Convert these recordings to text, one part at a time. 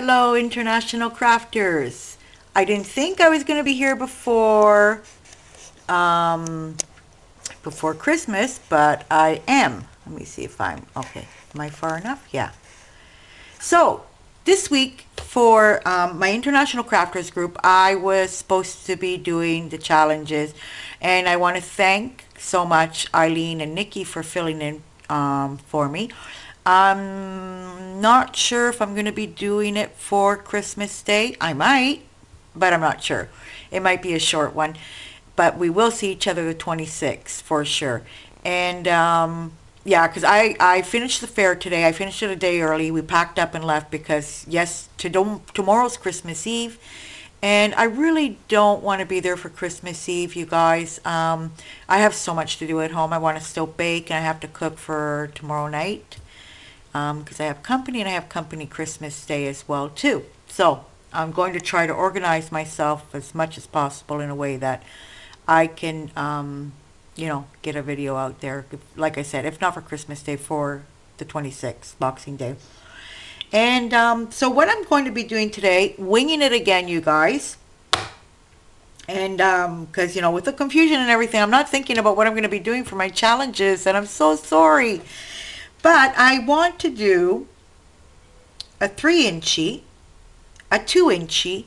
Hello, international crafters. I didn't think I was going to be here before um, before Christmas, but I am. Let me see if I'm okay. Am I far enough? Yeah. So this week for um, my international crafters group, I was supposed to be doing the challenges, and I want to thank so much Eileen and Nikki for filling in um, for me. I'm not sure if I'm going to be doing it for Christmas Day. I might, but I'm not sure. It might be a short one, but we will see each other the 26th for sure. And um, yeah, because I, I finished the fair today. I finished it a day early. We packed up and left because, yes, to, tomorrow's Christmas Eve. And I really don't want to be there for Christmas Eve, you guys. Um, I have so much to do at home. I want to still bake and I have to cook for tomorrow night because um, I have company and I have company Christmas Day as well too. So I'm going to try to organize myself as much as possible in a way that I can, um, you know, get a video out there. Like I said, if not for Christmas Day, for the 26th, Boxing Day. And um, so what I'm going to be doing today, winging it again, you guys. And because, um, you know, with the confusion and everything, I'm not thinking about what I'm going to be doing for my challenges. And I'm so sorry. But I want to do a 3 inchie, a 2 inchie,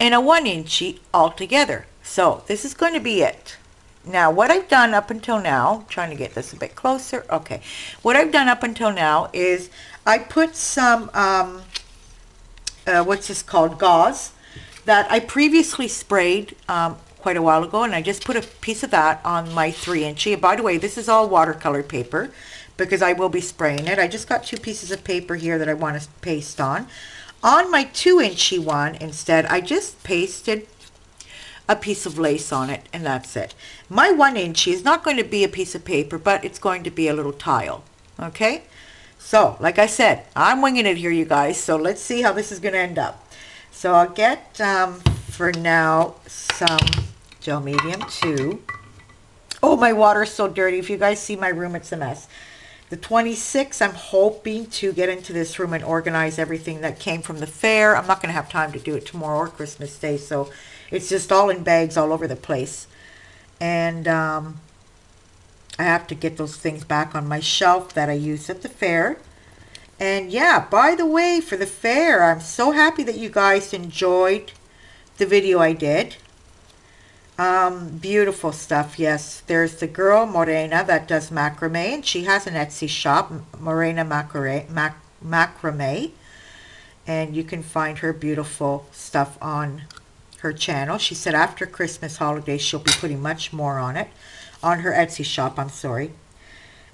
and a 1 inchie all together. So this is going to be it. Now what I've done up until now, trying to get this a bit closer, okay. What I've done up until now is I put some, um, uh, what's this called, gauze, that I previously sprayed um, quite a while ago and I just put a piece of that on my 3 inchie. By the way, this is all watercolor paper because I will be spraying it. I just got two pieces of paper here that I want to paste on. On my two inchie one instead, I just pasted a piece of lace on it and that's it. My one inchie is not going to be a piece of paper, but it's going to be a little tile. Okay? So, like I said, I'm winging it here, you guys. So let's see how this is going to end up. So I'll get, um, for now, some gel medium 2. Oh, my water is so dirty. If you guys see my room, it's a mess. The 26th, I'm hoping to get into this room and organize everything that came from the fair. I'm not going to have time to do it tomorrow or Christmas Day, so it's just all in bags all over the place. And um, I have to get those things back on my shelf that I used at the fair. And yeah, by the way, for the fair, I'm so happy that you guys enjoyed the video I did. Um, beautiful stuff, yes. There's the girl, Morena, that does macrame, and she has an Etsy shop, Morena Macrame, Mac, Macrame. And you can find her beautiful stuff on her channel. She said after Christmas holiday, she'll be putting much more on it, on her Etsy shop, I'm sorry.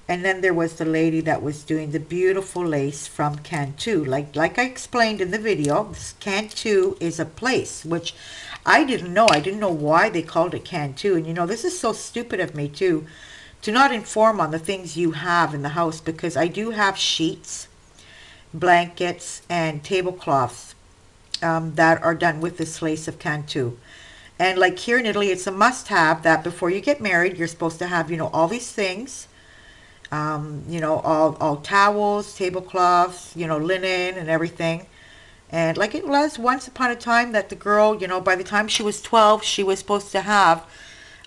And then there was the lady that was doing the beautiful lace from Cantu. Like, like I explained in the video, Cantu is a place, which I didn't know. I didn't know why they called it Cantu. And you know, this is so stupid of me too, to not inform on the things you have in the house because I do have sheets, blankets, and tablecloths um, that are done with this lace of Cantu. And like here in Italy, it's a must-have that before you get married, you're supposed to have, you know, all these things. Um, you know, all, all towels, tablecloths, you know, linen and everything. And like it was once upon a time that the girl, you know, by the time she was 12, she was supposed to have,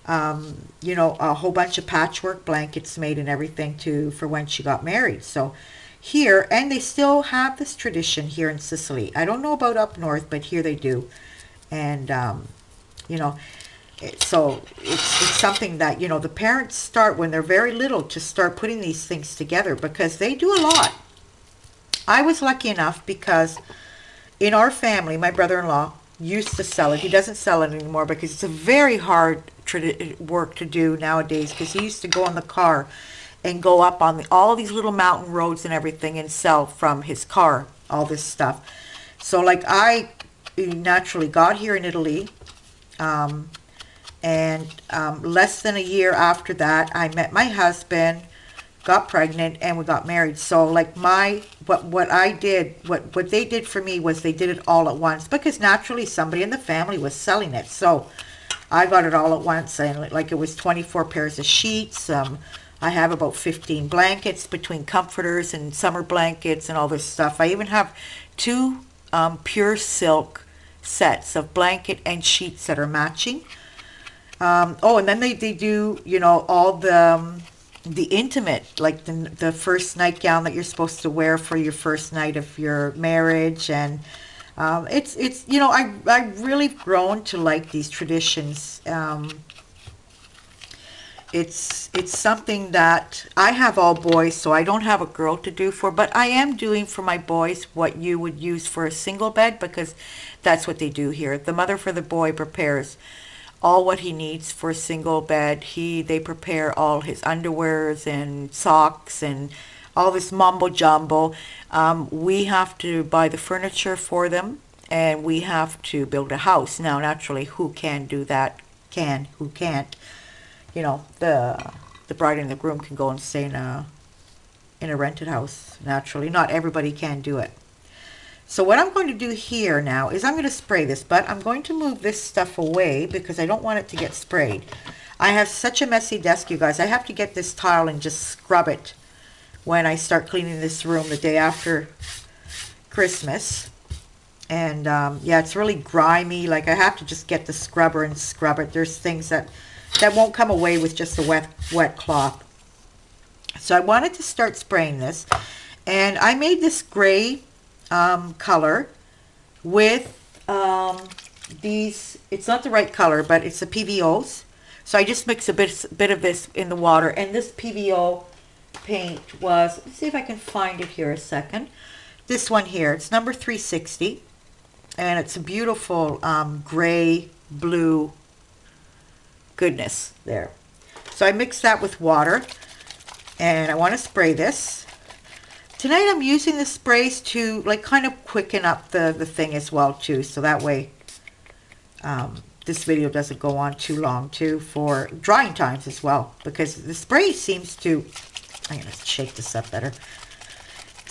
um, you know, a whole bunch of patchwork blankets made and everything to for when she got married. So here, and they still have this tradition here in Sicily. I don't know about up north, but here they do. And, um, you know, so it's, it's something that, you know, the parents start when they're very little to start putting these things together because they do a lot. I was lucky enough because in our family, my brother-in-law used to sell it. He doesn't sell it anymore because it's a very hard work to do nowadays because he used to go in the car and go up on the, all these little mountain roads and everything and sell from his car all this stuff. So like I naturally got here in Italy um, and um, less than a year after that I met my husband got pregnant and we got married. So like my what what I did what what they did for me was they did it all at once because naturally somebody in the family was selling it. So I got it all at once and like it was 24 pairs of sheets. Um, I have about 15 blankets between comforters and summer blankets and all this stuff. I even have two um, pure silk sets of blanket and sheets that are matching. Um, oh, and then they, they do, you know, all the um, the intimate, like the, the first nightgown that you're supposed to wear for your first night of your marriage, and um, it's it's you know I I really grown to like these traditions. Um, it's it's something that I have all boys, so I don't have a girl to do for, but I am doing for my boys what you would use for a single bed because that's what they do here. The mother for the boy prepares all what he needs for a single bed. He they prepare all his underwears and socks and all this mumbo jumbo. Um, we have to buy the furniture for them, and we have to build a house. Now, naturally, who can do that? Can who can't? You know, the the bride and the groom can go and stay in a in a rented house. Naturally, not everybody can do it. So what I'm going to do here now is I'm going to spray this, but I'm going to move this stuff away because I don't want it to get sprayed. I have such a messy desk, you guys. I have to get this tile and just scrub it when I start cleaning this room the day after Christmas. And um, yeah, it's really grimy. Like I have to just get the scrubber and scrub it. There's things that, that won't come away with just a wet, wet cloth. So I wanted to start spraying this. And I made this gray um, color with um, these, it's not the right color, but it's the PVOs. So I just mix a bit, bit of this in the water. And this PVO paint was, let's see if I can find it here a second. This one here, it's number 360. And it's a beautiful um, gray, blue goodness there. So I mix that with water. And I want to spray this. Tonight I'm using the sprays to like kind of quicken up the, the thing as well too. So that way um, this video doesn't go on too long too for drying times as well. Because the spray seems to, I'm going to shake this up better.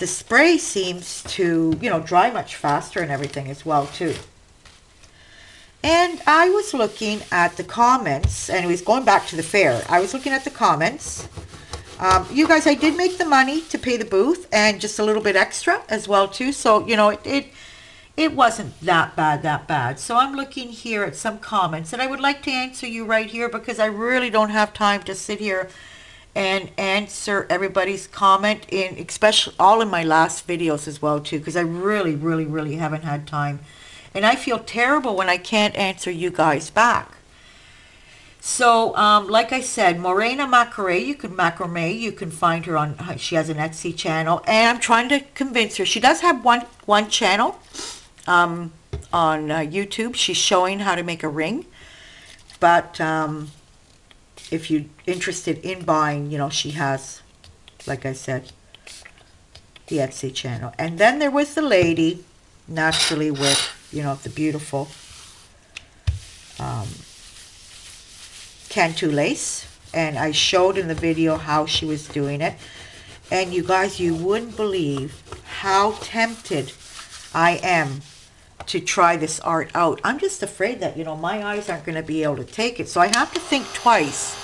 The spray seems to, you know, dry much faster and everything as well too. And I was looking at the comments, and it was going back to the fair. I was looking at the comments um, you guys, I did make the money to pay the booth and just a little bit extra as well too. So, you know, it, it, it wasn't that bad, that bad. So I'm looking here at some comments and I would like to answer you right here because I really don't have time to sit here and answer everybody's comment in especially all in my last videos as well too because I really, really, really haven't had time. And I feel terrible when I can't answer you guys back. So, um, like I said, Morena Macrame, you can macrame, you can find her on, she has an Etsy channel, and I'm trying to convince her. She does have one, one channel um, on uh, YouTube. She's showing how to make a ring, but um, if you're interested in buying, you know, she has, like I said, the Etsy channel. And then there was the lady, naturally with, you know, the beautiful um, Cantu lace and I showed in the video how she was doing it. And you guys you wouldn't believe how tempted I am to try this art out. I'm just afraid that you know my eyes aren't going to be able to take it. So I have to think twice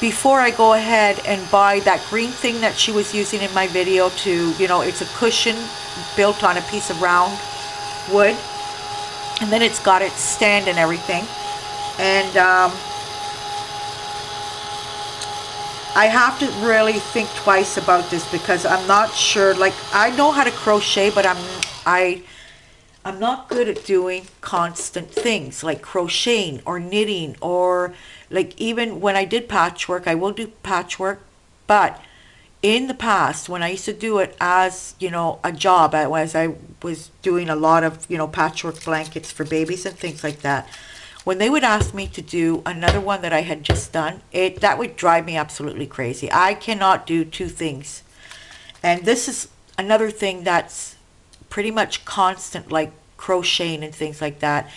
before I go ahead and buy that green thing that she was using in my video to you know it's a cushion built on a piece of round wood. And then it's got its stand and everything. And um, I have to really think twice about this because I'm not sure. Like I know how to crochet, but I'm I I'm not good at doing constant things like crocheting or knitting or like even when I did patchwork, I will do patchwork, but in the past when I used to do it as, you know, a job as I was doing a lot of, you know, patchwork blankets for babies and things like that when they would ask me to do another one that I had just done, it that would drive me absolutely crazy. I cannot do two things. And this is another thing that's pretty much constant, like crocheting and things like that.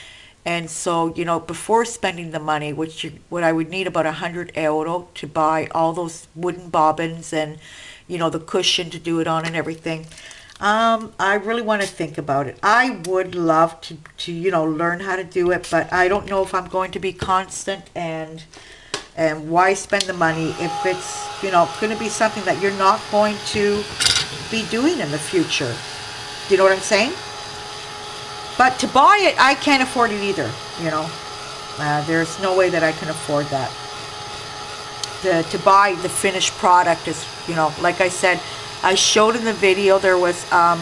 And so, you know, before spending the money, which you, what I would need about a hundred euro to buy all those wooden bobbins and, you know, the cushion to do it on and everything. Um, I really want to think about it. I would love to, to, you know, learn how to do it, but I don't know if I'm going to be constant and and why spend the money if it's, you know, going to be something that you're not going to be doing in the future. Do you know what I'm saying? But to buy it, I can't afford it either, you know. Uh, there's no way that I can afford that. The, to buy the finished product is, you know, like I said, I showed in the video there was um,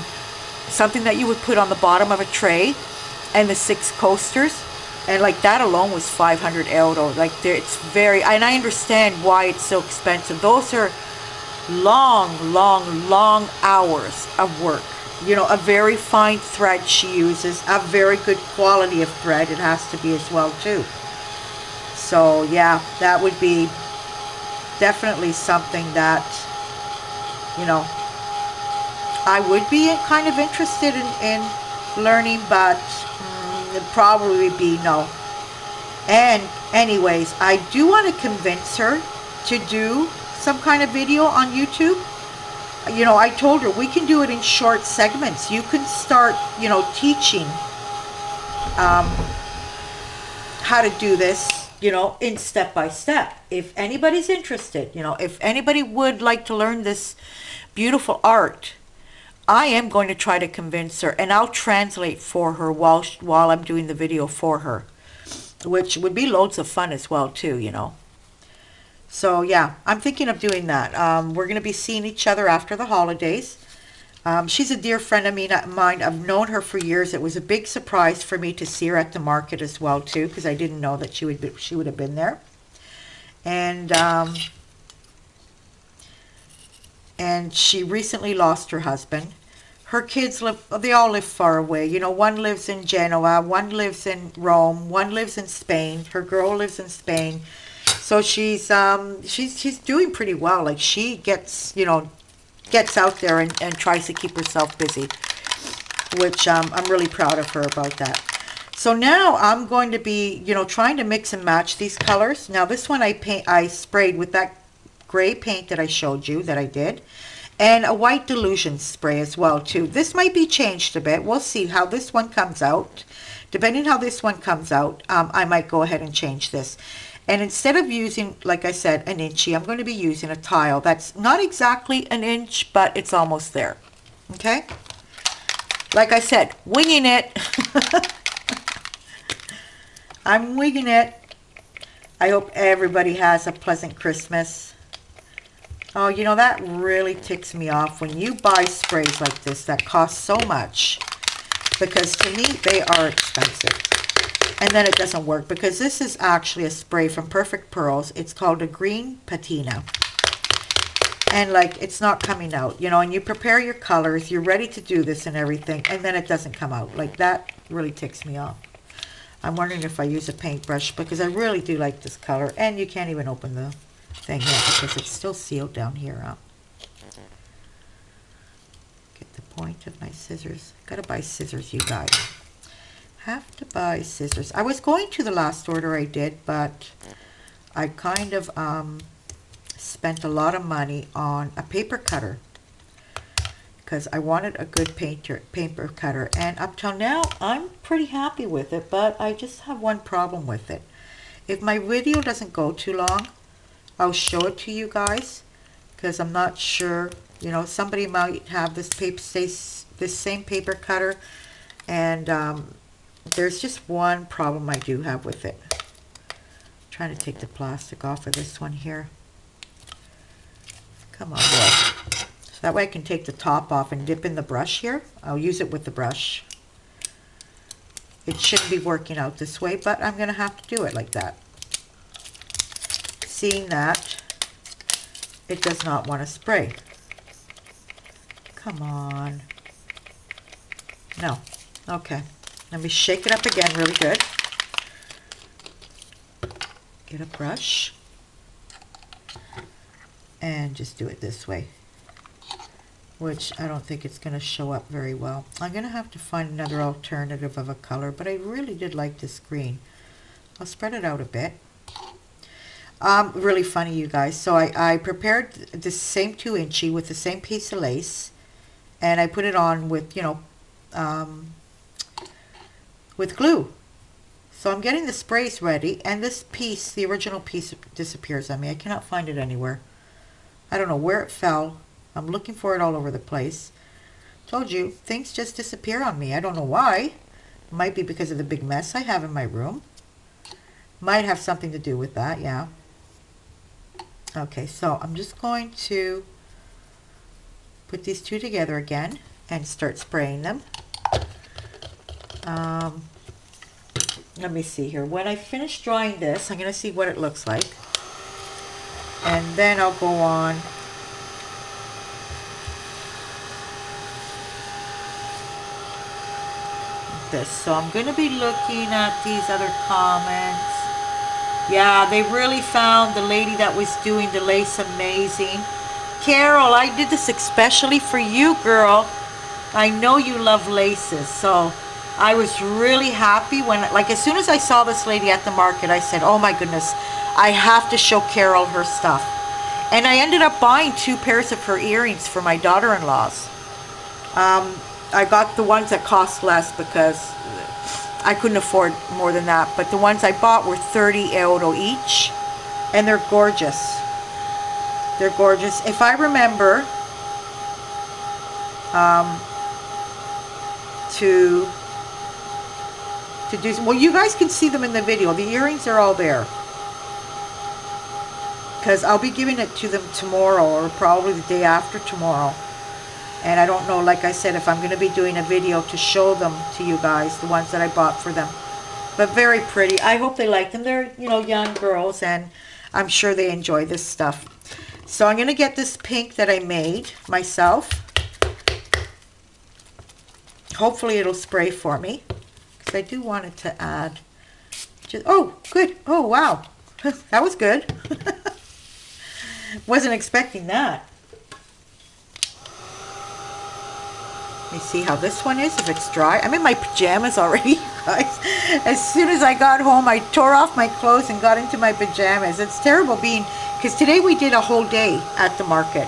something that you would put on the bottom of a tray and the six coasters and like that alone was 500 euro like it's very and i understand why it's so expensive. Those are long long long hours of work. You know a very fine thread she uses a very good quality of thread it has to be as well too. So yeah that would be definitely something that you know i would be kind of interested in, in learning but it'd probably be no. And anyways, I do want to convince her to do some kind of video on YouTube. You know, I told her we can do it in short segments. You can start, you know, teaching um, how to do this, you know, in step by step. If anybody's interested, you know, if anybody would like to learn this beautiful art, I am going to try to convince her, and I'll translate for her while while I'm doing the video for her, which would be loads of fun as well too, you know. So yeah, I'm thinking of doing that. Um, we're going to be seeing each other after the holidays. Um, she's a dear friend of mine. I've known her for years. It was a big surprise for me to see her at the market as well too, because I didn't know that she would be, she would have been there. And um, and she recently lost her husband. Her kids live, they all live far away. You know, one lives in Genoa, one lives in Rome, one lives in Spain. Her girl lives in Spain. So she's um she's she's doing pretty well. Like she gets, you know, gets out there and, and tries to keep herself busy. Which um, I'm really proud of her about that. So now I'm going to be, you know, trying to mix and match these colors. Now this one I paint I sprayed with that gray paint that I showed you that I did and a white dilution spray as well too. This might be changed a bit. We'll see how this one comes out. Depending how this one comes out, um, I might go ahead and change this. And instead of using, like I said, an inchie, I'm going to be using a tile that's not exactly an inch, but it's almost there. Okay? Like I said, winging it. I'm winging it. I hope everybody has a pleasant Christmas. Oh, you know, that really ticks me off when you buy sprays like this that cost so much. Because to me, they are expensive. And then it doesn't work because this is actually a spray from Perfect Pearls. It's called a green patina. And like, it's not coming out, you know, and you prepare your colors, you're ready to do this and everything, and then it doesn't come out. Like, that really ticks me off. I'm wondering if I use a paintbrush because I really do like this color. And you can't even open the thing yet because it's still sealed down here. Huh? Get the point of my scissors. Gotta buy scissors, you guys. Have to buy scissors. I was going to the last order I did, but I kind of um, spent a lot of money on a paper cutter because I wanted a good painter, paper cutter. And up till now, I'm pretty happy with it, but I just have one problem with it. If my video doesn't go too long, I'll show it to you guys because I'm not sure. You know, somebody might have this paper, this same paper cutter, and um, there's just one problem I do have with it. I'm trying to take the plastic off of this one here. Come on, boy. So that way I can take the top off and dip in the brush here. I'll use it with the brush. It shouldn't be working out this way, but I'm going to have to do it like that seeing that it does not want to spray. Come on. No. Okay. Let me shake it up again really good. Get a brush. And just do it this way. Which I don't think it's going to show up very well. I'm going to have to find another alternative of a color, but I really did like this green. I'll spread it out a bit. Um, really funny, you guys. So I, I prepared the same two inchie with the same piece of lace, and I put it on with, you know, um, with glue. So I'm getting the sprays ready, and this piece, the original piece, disappears on me. I cannot find it anywhere. I don't know where it fell. I'm looking for it all over the place. Told you, things just disappear on me. I don't know why. Might be because of the big mess I have in my room. Might have something to do with that, yeah. Okay, so I'm just going to put these two together again and start spraying them. Um, let me see here. When I finish drying this, I'm going to see what it looks like. And then I'll go on this. So I'm going to be looking at these other comments. Yeah, they really found the lady that was doing the lace amazing. Carol, I did this especially for you, girl. I know you love laces, so I was really happy when, like, as soon as I saw this lady at the market, I said, oh my goodness, I have to show Carol her stuff. And I ended up buying two pairs of her earrings for my daughter-in-laws. Um, I got the ones that cost less because I couldn't afford more than that. But the ones I bought were 30 euro each. And they're gorgeous. They're gorgeous. If I remember um, to to do well you guys can see them in the video the earrings are all there because I'll be giving it to them tomorrow or probably the day after tomorrow and I don't know like I said if I'm going to be doing a video to show them to you guys the ones that I bought for them. But very pretty. I hope they like them. They're you know young girls and I'm sure they enjoy this stuff. So I'm going to get this pink that I made myself. Hopefully it'll spray for me because I do want it to add just oh good. Oh wow. That was good. Wasn't expecting that me see how this one is if it's dry I'm in my pajamas already guys as soon as I got home I tore off my clothes and got into my pajamas it's terrible being because today we did a whole day at the market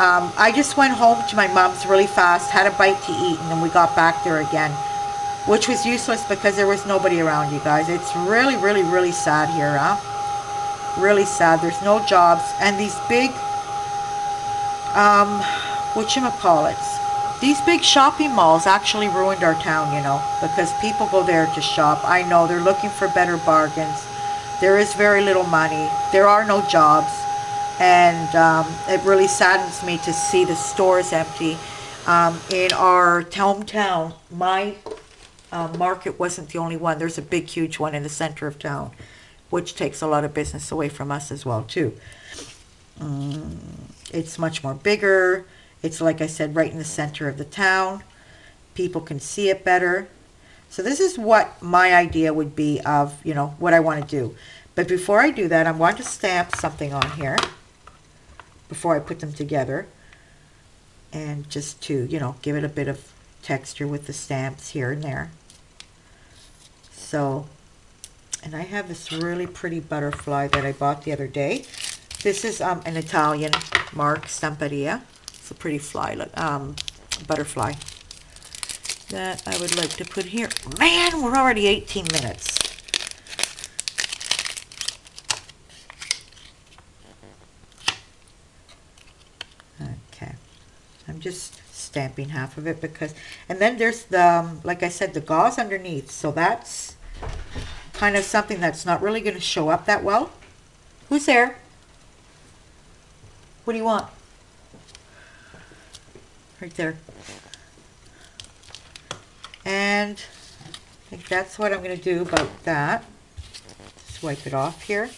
um, I just went home to my mom's really fast, had a bite to eat, and then we got back there again, which was useless because there was nobody around, you guys. It's really, really, really sad here, huh? Really sad. There's no jobs, and these big, um, whatchamacallits, these big shopping malls actually ruined our town, you know, because people go there to shop. I know, they're looking for better bargains. There is very little money. There are no jobs and um, it really saddens me to see the stores empty. Um, in our hometown, my uh, market wasn't the only one. There's a big, huge one in the center of town, which takes a lot of business away from us as well, too. Mm, it's much more bigger. It's, like I said, right in the center of the town. People can see it better. So this is what my idea would be of, you know, what I want to do. But before I do that, I'm going to stamp something on here before I put them together. And just to, you know, give it a bit of texture with the stamps here and there. So, and I have this really pretty butterfly that I bought the other day. This is um, an Italian mark, Stamperia. A pretty fly, um, butterfly that I would like to put here. Man, we're already 18 minutes. Okay. I'm just stamping half of it because, and then there's the, um, like I said, the gauze underneath. So that's kind of something that's not really going to show up that well. Who's there? What do you want? Right there. And I think that's what I'm going to do about that. Just wipe it off here.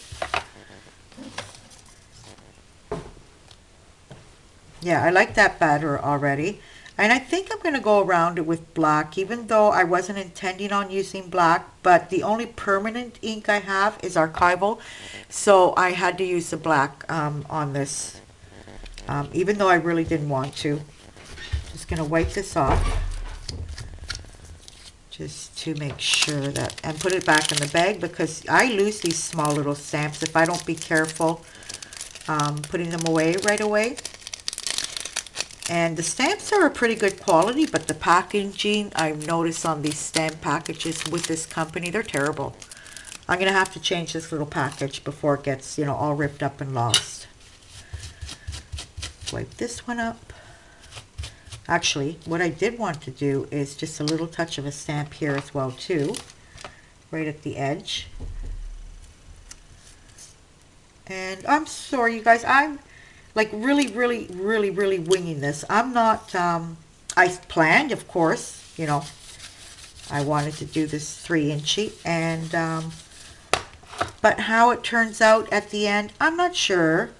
Yeah, I like that better already. And I think I'm going to go around it with black, even though I wasn't intending on using black. But the only permanent ink I have is archival. So I had to use the black um, on this, um, even though I really didn't want to. Going to wipe this off. Just to make sure that, and put it back in the bag because I lose these small little stamps if I don't be careful um, putting them away right away. And the stamps are a pretty good quality, but the packaging, I've noticed on these stamp packages with this company, they're terrible. I'm going to have to change this little package before it gets, you know, all ripped up and lost. Wipe this one up. Actually, what I did want to do is just a little touch of a stamp here as well too, right at the edge. And I'm sorry, you guys, I'm like really, really, really, really winging this. I'm not, um, I planned, of course, you know, I wanted to do this three inchie and, um, but how it turns out at the end, I'm not sure.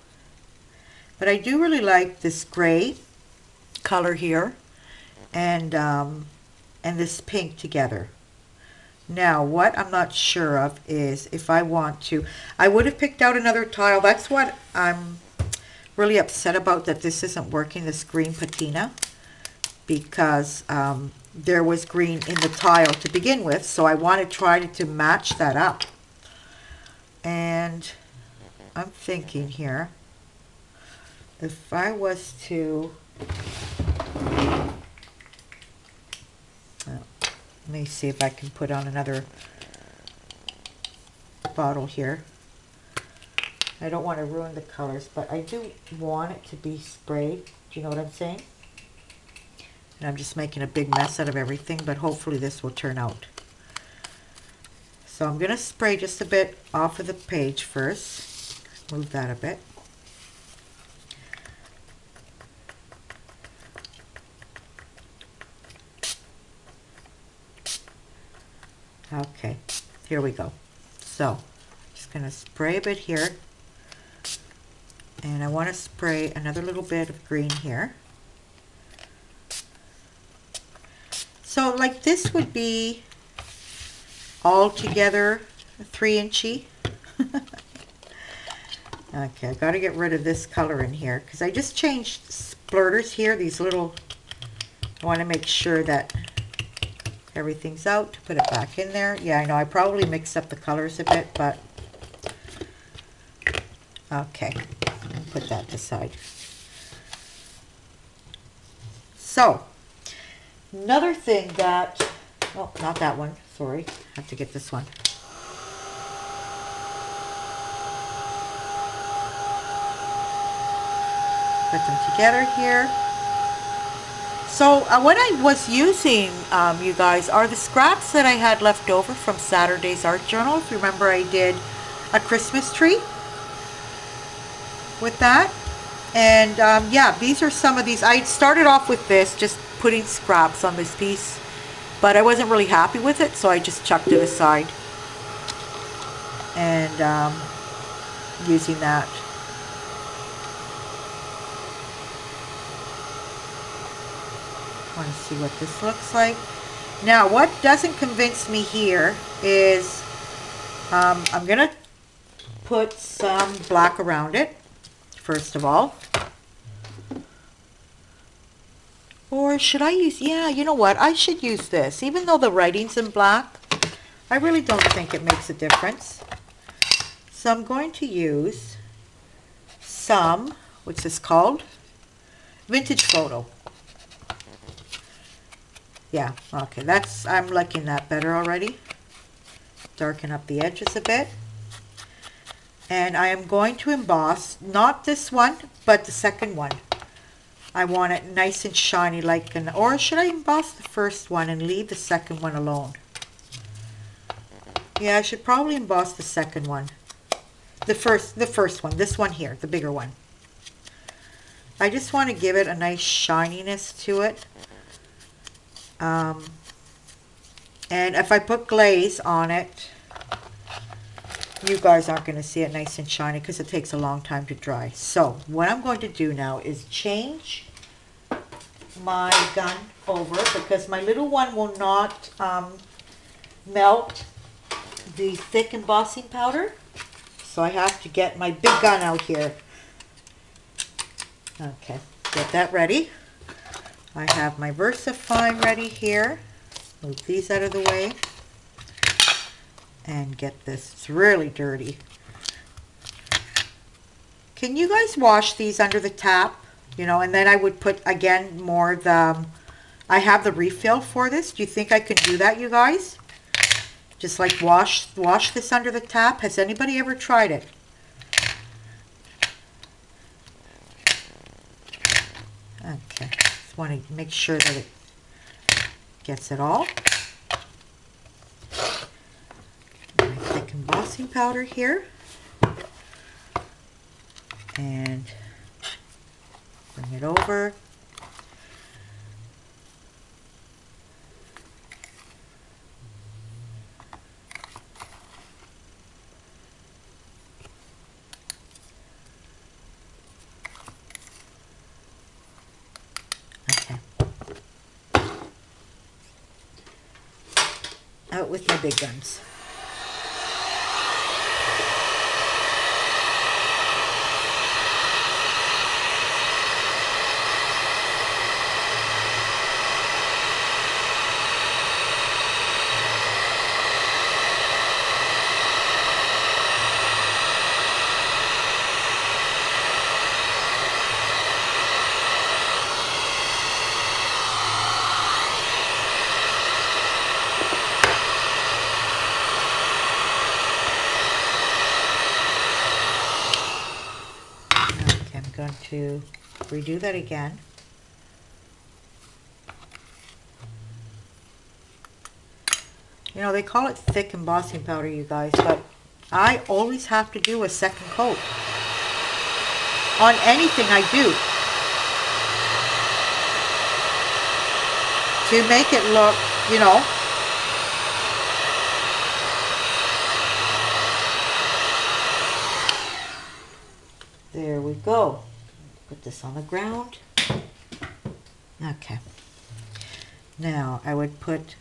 But I do really like this gray color here and, um, and this pink together. Now, what I'm not sure of is if I want to, I would have picked out another tile. That's what I'm really upset about, that this isn't working, this green patina, because um, there was green in the tile to begin with, so I want to try to match that up. And I'm thinking here, if I was to, let me see if I can put on another bottle here. I don't want to ruin the colors, but I do want it to be sprayed. Do you know what I'm saying? And I'm just making a big mess out of everything, but hopefully this will turn out. So I'm going to spray just a bit off of the page first. Move that a bit. Okay, here we go. So, just going to spray a bit here. And I want to spray another little bit of green here. So like this would be all together three inchie. okay, I got to get rid of this color in here because I just changed splurters here. These little, I want to make sure that everything's out to put it back in there. Yeah, I know I probably mixed up the colors a bit, but okay, put that aside. So, another thing that, oh, not that one, sorry, I have to get this one. Put them together here. So uh, what I was using, um, you guys, are the scraps that I had left over from Saturday's Art Journal. If you remember, I did a Christmas tree with that. And um, yeah, these are some of these. I started off with this, just putting scraps on this piece, but I wasn't really happy with it, so I just chucked it aside. And um, using that. Want to see what this looks like. Now, what doesn't convince me here is um, I'm going to put some black around it, first of all. Or should I use, yeah, you know what, I should use this. Even though the writing's in black, I really don't think it makes a difference. So I'm going to use some, what's this called? Vintage Photo. Yeah, okay, that's, I'm liking that better already. Darken up the edges a bit. And I am going to emboss, not this one, but the second one. I want it nice and shiny like an, or should I emboss the first one and leave the second one alone? Yeah, I should probably emboss the second one. The first, the first one, this one here, the bigger one. I just want to give it a nice shininess to it. Um, and if I put glaze on it, you guys aren't going to see it nice and shiny because it takes a long time to dry. So what I'm going to do now is change my gun over because my little one will not um, melt the thick embossing powder. So I have to get my big gun out here. Okay, get that ready. I have my VersaFine ready here. Move these out of the way. And get this. It's really dirty. Can you guys wash these under the tap? You know, and then I would put, again, more the... Um, I have the refill for this. Do you think I can do that, you guys? Just like wash, wash this under the tap. Has anybody ever tried it? Okay Want to make sure that it gets it all. My thick embossing powder here. And bring it over. Okay. Out with my big guns. Okay, I'm going to redo that again. You know, they call it thick embossing powder, you guys, but I always have to do a second coat on anything I do to make it look, you know, There we go. Put this on the ground. Okay. Now I would put,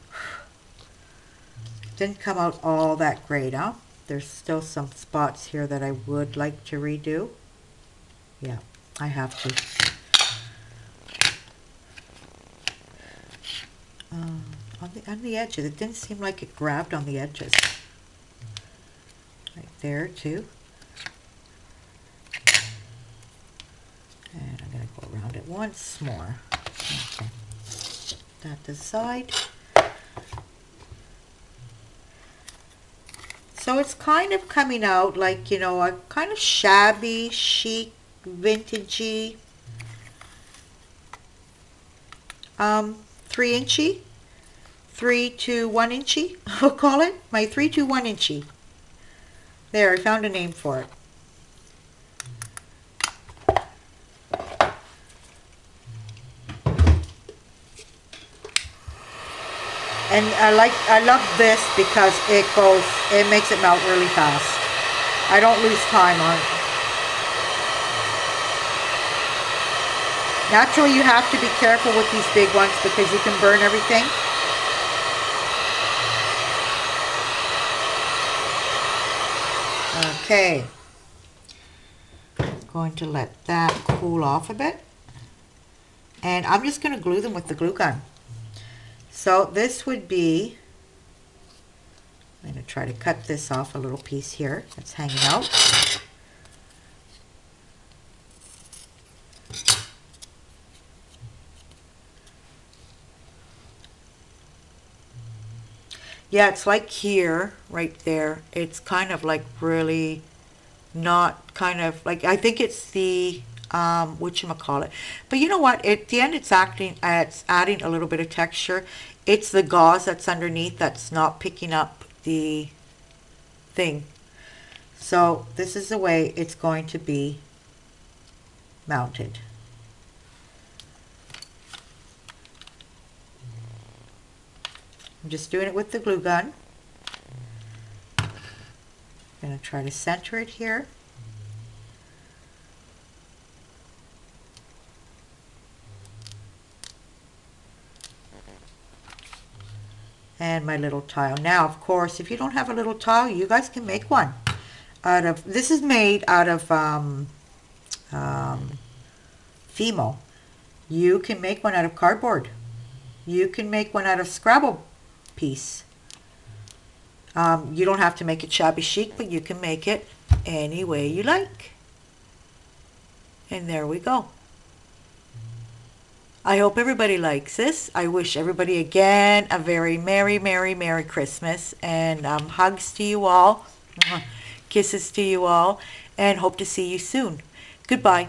didn't come out all that great, huh? There's still some spots here that I would like to redo. Yeah, I have to. Um, on the on the edges, it didn't seem like it grabbed on the edges. Right there too. And I'm going to go around it once more. Okay. That to the side. So it's kind of coming out like, you know, a kind of shabby, chic, vintagey, um, three inchie, three to one inchie, I'll call it. My three to one inchie. There, I found a name for it. And I like, I love this because it goes, it makes it melt really fast. I don't lose time on it. Naturally, you have to be careful with these big ones because you can burn everything. Okay. Going to let that cool off a bit. And I'm just going to glue them with the glue gun. So this would be, I'm going to try to cut this off a little piece here that's hanging out. Yeah, it's like here, right there. It's kind of like really not kind of like, I think it's the, um, whatchamacallit. But you know what? At the end, it's acting, it's adding a little bit of texture. It's the gauze that's underneath that's not picking up the thing. So this is the way it's going to be mounted. I'm just doing it with the glue gun. I'm going to try to center it here. And my little tile. Now, of course, if you don't have a little tile, you guys can make one out of, this is made out of um, um, Fimo. You can make one out of cardboard. You can make one out of Scrabble piece. Um, you don't have to make it shabby chic, but you can make it any way you like. And there we go. I hope everybody likes this. I wish everybody again a very Merry, Merry, Merry Christmas. And um, hugs to you all. Kisses to you all. And hope to see you soon. Goodbye.